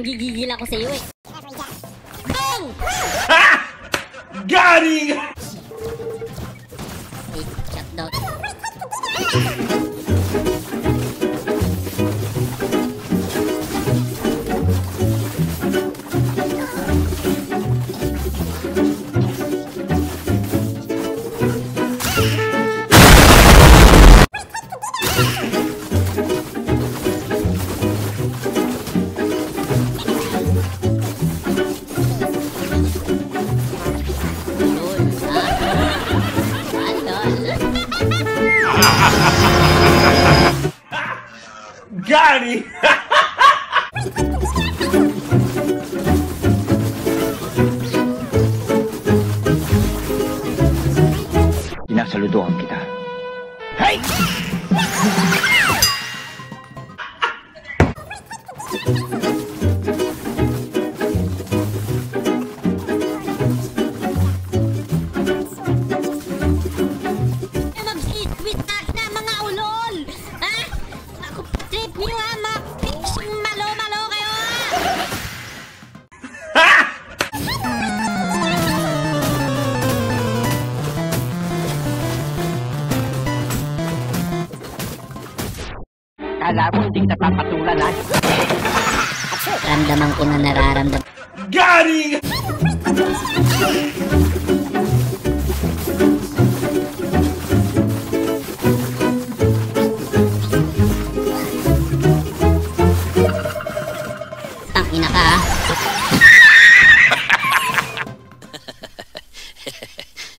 Nanggigigil ako sa iyo eh. Bang! Gari Got it! Inasal doang kita. Hai! Kala mo hindi kita papatulan ha? Ramdaman ko na nararamdaman. Galing! Ang ina ka ha?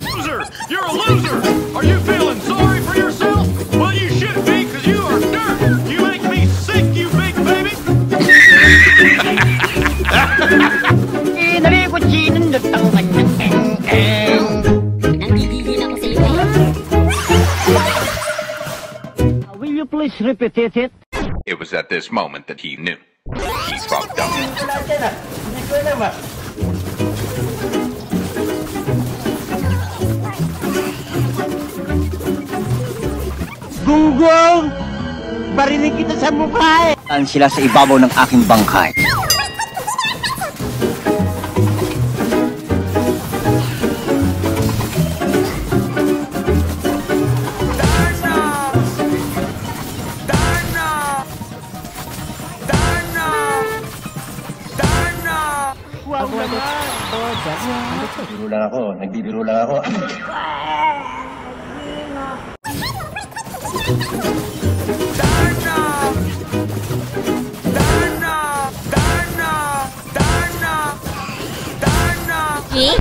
Loser! You're a loser! Are you feeling sorry for yourself? Inarikot sinundot ang kanyang eng-eng. Nanggigigil ako sa iyo eh. Will you please repeat it? It was at this moment that he knew. He fucked up. Gunggong! Barinig kita sa mukha eh! Saan sila sa ibabaw ng aking bangkay? Avoid it. Or just. Biro lang ako. Nagbibiro lang ako. Dana! Dana! Dana! Dana! Dana! Eh?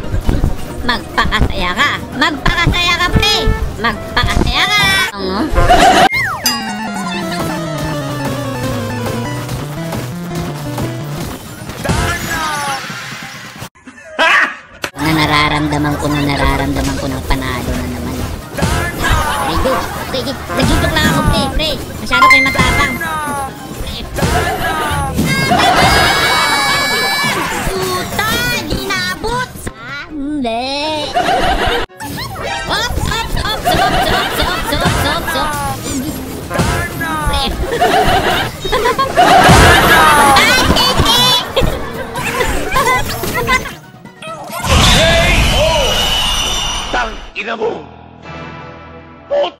Magpakasaya ka! Magpakasaya ka, pre! Magpakasaya ka! Oo. Nararamdaman ko na nararamdaman ko na panalo na naman. Pre, go. Pre. Nagjutok lang ako, pre, pre. Masyado kayo matapang. がもう